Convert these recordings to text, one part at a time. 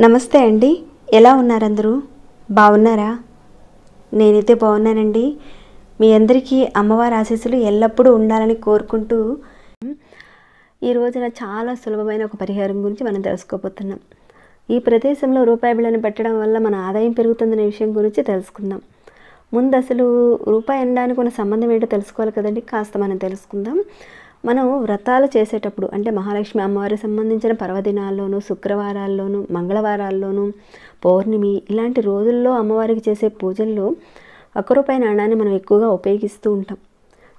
నమస్తే అండి. ఎలా ఉన్నారు అందరూ బాగున్నారా? నేనైతే బాగున్నానండి. మీ అందరికీ అమ్మవారి ఆశీస్సులు ఎల్లప్పుడూ ఉండాలని కోరుకుంటూ ఈ రోజున చాలా సులభమైన ఒక పరిహారం గురించి మనం తెలుసుకోబోతున్నాం. ఈ ప్రదేశంలో రూపాయి బిళ్ళను పెట్టడం వల్ల మన ఆదాయం పెరుగుతుందనే విషయం గురించి తెలుసుకుందాం. ముందు అసలు రూపాయి అనడానికి ఉన్న సంబంధం ఏంటో తెలుసుకోవాలి కదండి. కాస్త మనం తెలుసుకుందాం. మనం వ్రతాలు చేసేటప్పుడు అంటే మహాలక్ష్మి అమ్మవారికి సంబంధించిన పర్వదినాల్లోనూ శుక్రవారాల్లోనూ మంగళవారాల్లోనూ పౌర్ణమి ఇలాంటి రోజుల్లో అమ్మవారికి చేసే పూజల్లో ఒక్క రూపాయి నాణాన్ని మనం ఎక్కువగా ఉపయోగిస్తూ ఉంటాం.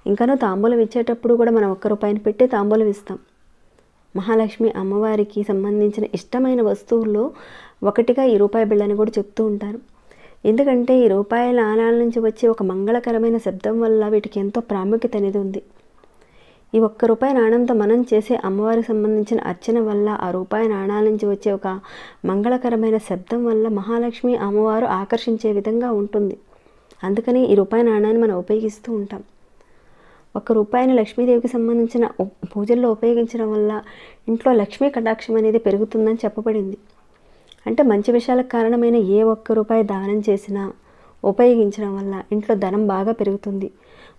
ఇంకానూ తాంబూలం ఇచ్చేటప్పుడు కూడా మనం ఒక్క రూపాయిని పెట్టి తాంబూలం ఇస్తాం. మహాలక్ష్మి అమ్మవారికి సంబంధించిన ఇష్టమైన వస్తువుల్లో ఒకటిగా ఈ రూపాయి బిళ్ళని కూడా చెప్తూ ఉంటారు. ఎందుకంటే ఈ రూపాయల నాణాల నుంచి వచ్చే ఒక మంగళకరమైన శబ్దం వల్ల వీటికి ఎంతో ప్రాముఖ్యత అనేది ఉంది. ఈ ఒక్క రూపాయి నాణంతో మనం చేసే అమ్మవారికి సంబంధించిన అర్చన వల్ల ఆ రూపాయి నాణాల నుంచి వచ్చే ఒక మంగళకరమైన శబ్దం వల్ల మహాలక్ష్మి అమ్మవారు ఆకర్షించే విధంగా ఉంటుంది. అందుకని ఈ రూపాయి నాణాన్ని మనం ఉపయోగిస్తూ ఉంటాం. ఒక రూపాయిని లక్ష్మీదేవికి సంబంధించిన పూజల్లో ఉపయోగించడం వల్ల ఇంట్లో లక్ష్మీ కటాక్షం అనేది పెరుగుతుందని చెప్పబడింది. అంటే మంచి విషయాలకు కారణమైన ఏ ఒక్క రూపాయి దానం చేసినా ఉపయోగించడం వల్ల ఇంట్లో ధనం బాగా పెరుగుతుంది.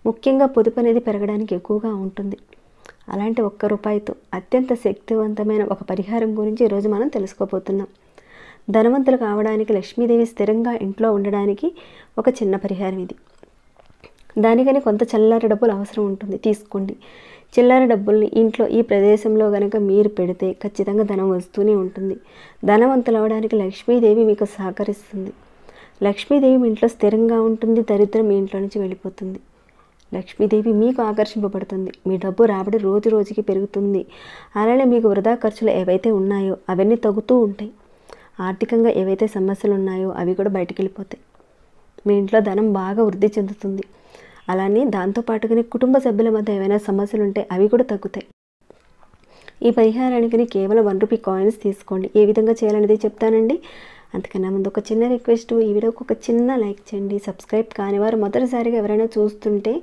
ముఖ్యంగా పొదుపు అనేది పెరగడానికి ఎక్కువగా ఉంటుంది. అలాంటి ఒక్క రూపాయితో అత్యంత శక్తివంతమైన ఒక పరిహారం గురించి ఈరోజు మనం తెలుసుకోబోతున్నాం. ధనవంతులు కావడానికి లక్ష్మీదేవి స్థిరంగా ఇంట్లో ఉండడానికి ఒక చిన్న పరిహారం ఇది. దానికని కొంత చిల్లర డబ్బులు అవసరం ఉంటుంది. తీసుకోండి. చిల్లర డబ్బుల్ని ఇంట్లో ఈ ప్రదేశంలో కనుక మీరు పెడితే ఖచ్చితంగా ధనం వస్తూనే ఉంటుంది. ధనవంతులవడానికి లక్ష్మీదేవి మీకు సహకరిస్తుంది. లక్ష్మీదేవి మీ ఇంట్లో స్థిరంగా ఉంటుంది దరిద్రం మీ ఇంట్లో నుంచి వెళ్ళిపోతుంది. లక్ష్మీదేవి మీకు ఆకర్షింపబడుతుంది. మీ డబ్బు రాబడి రోజు రోజుకి పెరుగుతుంది. అలానే మీకు వృధా ఖర్చులు ఏవైతే ఉన్నాయో అవన్నీ తగ్గుతూ ఉంటాయి. ఆర్థికంగా ఏవైతే సమస్యలు ఉన్నాయో అవి కూడా బయటికి వెళ్ళిపోతాయి. మీ ఇంట్లో ధనం బాగా వృద్ధి చెందుతుంది. అలానే దాంతోపాటుగానే కుటుంబ సభ్యుల మధ్య ఏమైనా సమస్యలు ఉంటే అవి కూడా తగ్గుతాయి. ఈ పరిహారానికి కేవలం వన్ రూపీ కాయిన్స్ తీసుకోండి. ఏ విధంగా చేయాలనేది చెప్తానండి. అంతకన్నా ముందు ఒక చిన్న రిక్వెస్ట్. ఈ వీడియోకి ఒక చిన్న లైక్ చేయండి. సబ్స్క్రైబ్ కాని వారు మొదటిసారిగా ఎవరైనా చూస్తుంటే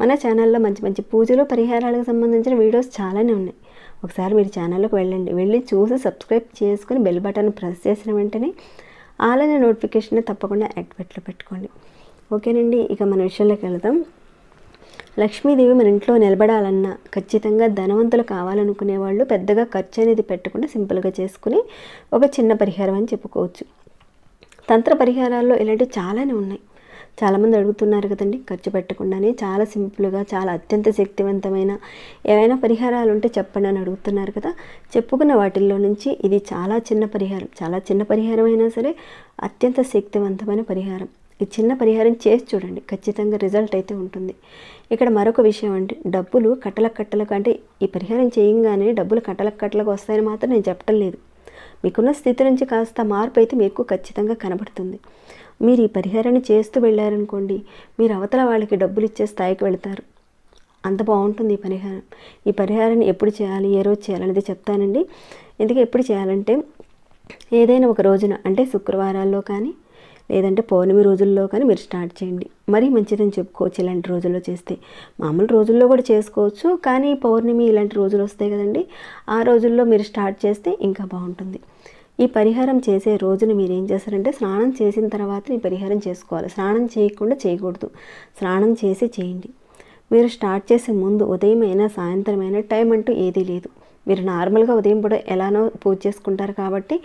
మన ఛానల్లో మంచి మంచి పూజలు పరిహారాలకు సంబంధించిన వీడియోస్ చాలానే ఉన్నాయి. ఒకసారి మీరు ఛానల్లోకి వెళ్ళండి. వెళ్ళి చూసి సబ్స్క్రైబ్ చేసుకుని బెల్ బటన్ ప్రెస్ చేసిన వెంటనే ఆలైన నోటిఫికేషన్ తప్పకుండా యాక్టివేట్లో పెట్టుకోండి. ఓకేనండి ఇక మన విషయంలోకి వెళదాం. లక్ష్మీదేవి మన ఇంట్లో నిలబడాలన్నా ఖచ్చితంగా ధనవంతులు కావాలనుకునే వాళ్ళు పెద్దగా ఖర్చు అనేది పెట్టకుండా సింపుల్గా చేసుకుని ఒక చిన్న పరిహారం అని చెప్పుకోవచ్చు. తంత్ర పరిహారాల్లో ఇలాంటివి చాలానే ఉన్నాయి. చాలామంది అడుగుతున్నారు కదండి ఖర్చు పెట్టకుండానే చాలా సింపుల్గా చాలా అత్యంత శక్తివంతమైన ఏవైనా పరిహారాలు ఉంటే చెప్పండి అని అడుగుతున్నారు కదా. చెప్పుకున్న వాటిల్లో నుంచి ఇది చాలా చిన్న పరిహారం చాలా చిన్న పరిహారం అయినా సరే అత్యంత శక్తివంతమైన పరిహారం. ఈ చిన్న పరిహారం చేసి చూడండి. ఖచ్చితంగా రిజల్ట్ అయితే ఉంటుంది. ఇక్కడ మరొక విషయం అంటే డబ్బులు కట్టలకు కట్టలకు అంటే ఈ పరిహారం చేయంగానే డబ్బులు కట్టలకు కట్టలకు వస్తాయని మాత్రం నేను చెప్పటం లేదు. మీకున్న స్థితి నుంచి కాస్త మార్పు అయితే మీకు ఖచ్చితంగా కనబడుతుంది. మీరు ఈ పరిహారాన్ని చేస్తూ వెళ్ళారనుకోండి మీరు అవతల వాళ్ళకి డబ్బులు ఇచ్చే స్థాయికి వెళ్తారు. అంత బాగుంటుంది ఈ పరిహారం. ఈ పరిహారాన్ని ఎప్పుడు చేయాలి ఏ రోజు చేయాలనేది చెప్తానండి. ఎందుకు ఎప్పుడు చేయాలంటే ఏదైనా ఒక రోజున అంటే శుక్రవారాల్లో కానీ లేదంటే పౌర్ణమి రోజుల్లో కానీ మీరు స్టార్ట్ చేయండి. మరీ మంచిదని చెప్పుకోవచ్చు ఇలాంటి రోజుల్లో చేస్తే. మామూలు రోజుల్లో కూడా చేసుకోవచ్చు కానీ పౌర్ణమి ఇలాంటి రోజులు వస్తాయి కదండి. ఆ రోజుల్లో మీరు స్టార్ట్ చేస్తే ఇంకా బాగుంటుంది. ఈ పరిహారం చేసే రోజున మీరు ఏం చేస్తారంటే స్నానం చేసిన తర్వాత ఈ పరిహారం చేసుకోవాలి. స్నానం చేయకుండా చేయకూడదు. స్నానం చేసి చేయండి. మీరు స్టార్ట్ చేసే ముందు ఉదయం అయినా సాయంత్రం అయినా టైం అంటూ ఏదీ లేదు. మీరు నార్మల్గా ఉదయం పూట ఎలానో పూజ చేసుకుంటారు కాబట్టి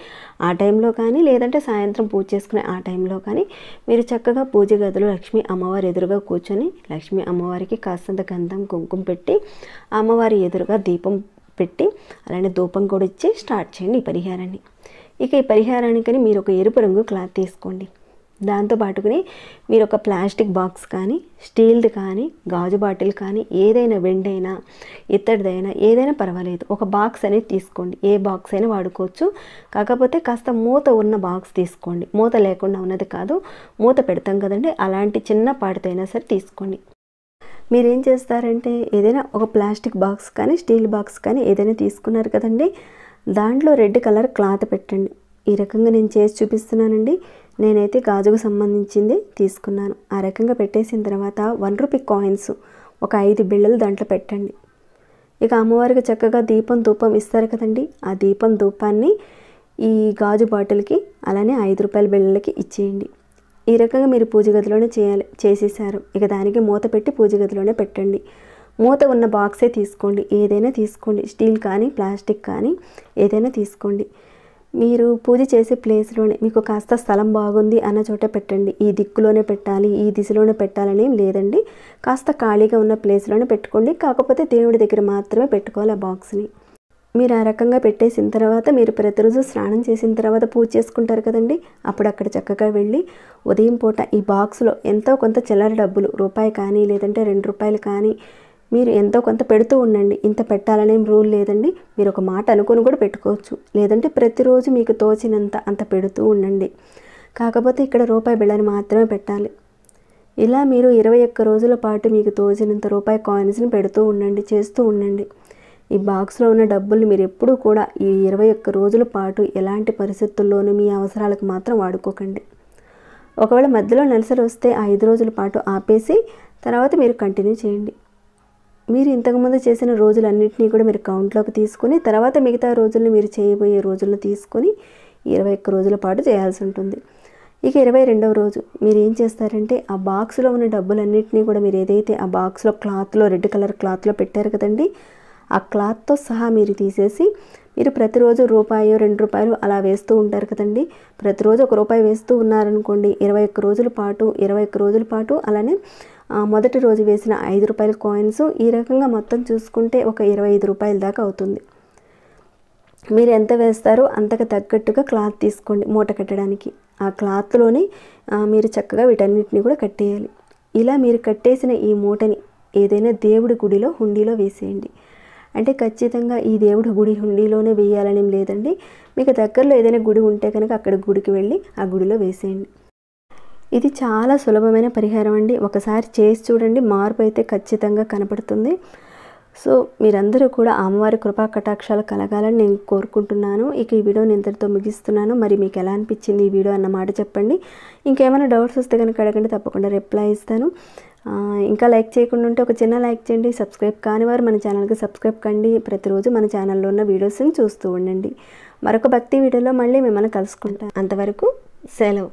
ఆ టైంలో కానీ లేదంటే సాయంత్రం పూజ చేసుకునే ఆ టైంలో కానీ మీరు చక్కగా పూజ గదిలో లక్ష్మీ అమ్మవారి ఎదురుగా కూర్చొని లక్ష్మీ అమ్మవారికి కాస్తంత గంధం కుంకుమ పెట్టి అమ్మవారి ఎదురుగా దీపం పెట్టి అలానే ధూపం కూడా ఇచ్చి స్టార్ట్ చేయండి ఈ పరిహారాన్ని. ఇక ఈ పరిహారానికని మీరు ఒక ఎరుపు రంగు క్లాత్ తీసుకోండి. దాంతో పాటుకుని మీరు ఒక ప్లాస్టిక్ బాక్స్ కానీ స్టీల్ది కానీ గాజు బాటిల్ కానీ ఏదైనా వెండైనా ఇత్తడిదైనా ఏదైనా పర్వాలేదు. ఒక బాక్స్ అనేది తీసుకోండి. ఏ బాక్స్ అయినా వాడుకోవచ్చు. కాకపోతే కాస్త మూత ఉన్న బాక్స్ తీసుకోండి. మూత లేకుండా ఉన్నది కాదు. మూత పెడతాం కదండి. అలాంటి చిన్న పాటితైనా సరే తీసుకోండి. మీరేం చేస్తారంటే ఏదైనా ఒక ప్లాస్టిక్ బాక్స్ కానీ స్టీల్ బాక్స్ కానీ ఏదైనా తీసుకున్నారు కదండి దాంట్లో రెడ్ కలర్ క్లాత్ పెట్టండి. ఈ రకంగా నేను చేసి చూపిస్తున్నానండి. నేనైతే గాజుకు సంబంధించింది తీసుకున్నాను. ఆ రకంగా పెట్టేసిన తర్వాత వన్ రూపీ కాయిన్స్ ఒక ఐదు బిళ్ళలు దాంట్లో పెట్టండి. ఇక అమ్మవారికి చక్కగా దీపం ధూపం ఇస్తారు కదండి. ఆ దీపం ధూపాన్ని ఈ గాజు బాటిల్కి అలానే ఐదు రూపాయల బిళ్ళలకి ఇచ్చేయండి. ఈ రకంగా మీరు పూజ గదిలోనే చేయాలి చేసేసారు ఇక దానికి మూత పెట్టి పూజ గదిలోనే పెట్టండి. మూత ఉన్న బాక్సే తీసుకోండి. ఏదైనా తీసుకోండి. స్టీల్ కానీ ప్లాస్టిక్ కానీ ఏదైనా తీసుకోండి. మీరు పూజ చేసే ప్లేస్లోనే మీకు కాస్త స్థలం బాగుంది అన్న చోట పెట్టండి. ఈ దిక్కులోనే పెట్టాలి ఈ దిశలోనే పెట్టాలని లేదండి. కాస్త ఖాళీగా ఉన్న ప్లేస్లోనే పెట్టుకోండి. కాకపోతే దేవుడి దగ్గర మాత్రమే పెట్టుకోవాలి ఆ బాక్స్ని. మీరు ఆ రకంగా పెట్టేసిన తర్వాత మీరు ప్రతిరోజు స్నానం చేసిన తర్వాత పూజ చేసుకుంటారు కదండి. అప్పుడు అక్కడ చక్కగా వెళ్ళి ఉదయం పూట ఈ బాక్స్లో ఎంతో కొంత చిల్లర డబ్బులు రూపాయి కానీ లేదంటే రెండు రూపాయలు కానీ మీరు ఎంతో కొంత పెడుతూ ఉండండి. ఇంత పెట్టాలనేం రూల్ లేదండి. మీరు ఒక మాట అనుకుని కూడా పెట్టుకోవచ్చు. లేదంటే ప్రతిరోజు మీకు తోచినంత అంత పెడుతూ ఉండండి. కాకపోతే ఇక్కడ రూపాయి బిళ్ళని మాత్రమే పెట్టాలి. ఇలా మీరు ఇరవై ఒక్క రోజుల పాటు మీకు తోచినంత రూపాయి కాయిన్స్ని పెడుతూ ఉండండి చేస్తూ ఉండండి. ఈ బాక్స్లో ఉన్న డబ్బులు మీరు ఎప్పుడూ కూడా ఈ ఇరవై ఒక్క రోజుల పాటు ఎలాంటి పరిస్థితుల్లోనూ మీ అవసరాలకు మాత్రం వాడుకోకండి. ఒకవేళ మధ్యలో నెలసలు వస్తే ఐదు రోజుల పాటు ఆపేసి తర్వాత మీరు కంటిన్యూ చేయండి. మీరు ఇంతకుముందు చేసిన రోజులన్నింటినీ కూడా మీరు కౌంట్లోకి తీసుకొని తర్వాత మిగతా రోజుల్ని మీరు చేయబోయే రోజులను తీసుకొని ఇరవై ఒక్క రోజుల పాటు చేయాల్సి ఉంటుంది. ఇక ఇరవై రెండవ రోజు మీరు ఏం చేస్తారంటే ఆ బాక్స్లో ఉన్న డబ్బులన్నింటినీ కూడా మీరు ఏదైతే ఆ బాక్స్లో క్లాత్లో రెడ్ కలర్ క్లాత్లో పెట్టారు కదండి ఆ క్లాత్తో సహా మీరు తీసేసి మీరు ప్రతిరోజు రూపాయో రెండు రూపాయలు అలా వేస్తూ ఉంటారు కదండి. ప్రతిరోజు ఒక రూపాయి వేస్తూ ఉన్నారనుకోండి ఇరవై ఒక్క రోజుల పాటు ఇరవై ఒక్క రోజుల పాటు అలానే మొదటి రోజు వేసిన ఐదు రూపాయల కాయిన్స్ ఈ రకంగా మొత్తం చూసుకుంటే ఒక ఇరవై ఐదు రూపాయల దాకా అవుతుంది. మీరు ఎంత వేస్తారో అంతకు తగ్గట్టుగా క్లాత్ తీసుకోండి మూట కట్టడానికి. ఆ క్లాత్లోనే మీరు చక్కగా వీటన్నిటిని కూడా కట్టేయాలి. ఇలా మీరు కట్టేసిన ఈ మూటని ఏదైనా దేవుడి గుడిలో హుండీలో వేసేయండి. అంటే ఖచ్చితంగా ఈ దేవుడి గుడి హుండీలోనే వేయాలనేం లేదండి. మీకు దగ్గరలో ఏదైనా గుడి ఉంటే కనుక అక్కడ గుడికి వెళ్ళి ఆ గుడిలో వేసేయండి. ఇది చాలా సులభమైన పరిహారం అండి. ఒకసారి చేసి చూడండి. మార్పు అయితే ఖచ్చితంగా కనపడుతుంది. సో మీరందరూ కూడా అమ్మవారి కృపా కటాక్షాలు కలగాలని నేను కోరుకుంటున్నాను. ఇక ఈ వీడియోని ఇంతటితో ముగిస్తున్నాను. మరి మీకు ఎలా అనిపించింది ఈ వీడియో అన్న మాట చెప్పండి. ఇంకేమైనా డౌట్స్ వస్తే కనుక అడగండి. తప్పకుండా రిప్లై ఇస్తాను. ఇంకా లైక్ చేయకుండా ఉంటే ఒక చిన్న లైక్ చేయండి. సబ్స్క్రైబ్ కాని వారు మన ఛానల్కి సబ్స్క్రైబ్ కండి. ప్రతిరోజు మన ఛానల్లో ఉన్న వీడియోస్ని చూస్తూ ఉండండి. మరొక భక్తి వీడియోలో మళ్ళీ మిమ్మల్ని కలుసుకుంటాను. అంతవరకు సెలవు.